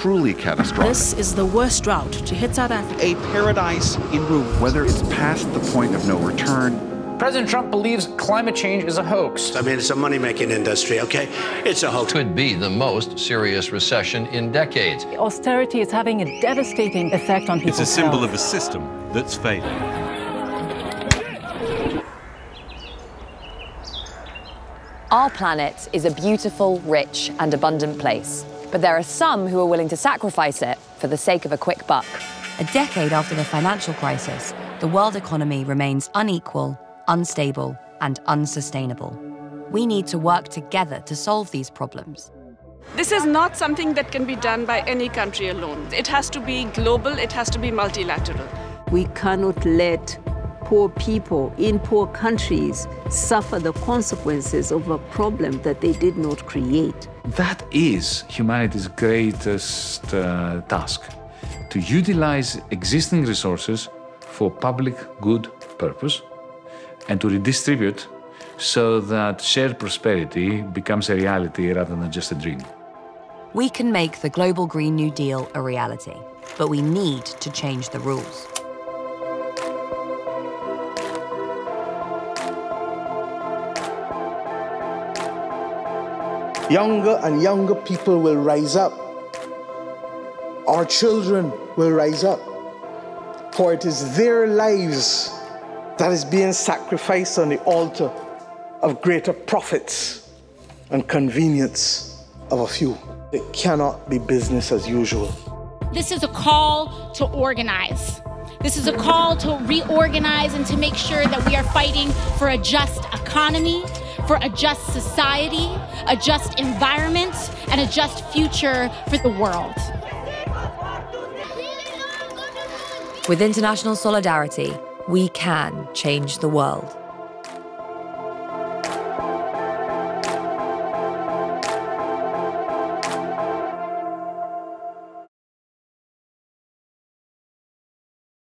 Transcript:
truly catastrophic. This is the worst drought to hit South Africa. A paradise in ruin. Whether it's past the point of no return, President Trump believes climate change is a hoax. I mean, it's a money making industry, okay? It's a hoax. Could be the most serious recession in decades. Austerity is having a devastating effect on people's It's a symbol health. of a system that's failing. Our planet is a beautiful, rich, and abundant place. But there are some who are willing to sacrifice it for the sake of a quick buck. A decade after the financial crisis, the world economy remains unequal, unstable, and unsustainable. We need to work together to solve these problems. This is not something that can be done by any country alone. It has to be global, it has to be multilateral. We cannot let poor people in poor countries suffer the consequences of a problem that they did not create. That is humanity's greatest uh, task to utilize existing resources for public good purpose and to redistribute so that shared prosperity becomes a reality rather than just a dream. We can make the global Green New Deal a reality, but we need to change the rules. Younger and younger people will rise up. Our children will rise up. For it is their lives that is being sacrificed on the altar of greater profits and convenience of a few. It cannot be business as usual. This is a call to organize. This is a call to reorganize and to make sure that we are fighting for a just economy, for a just society, a just environment, and a just future for the world. With international solidarity, we can change the world.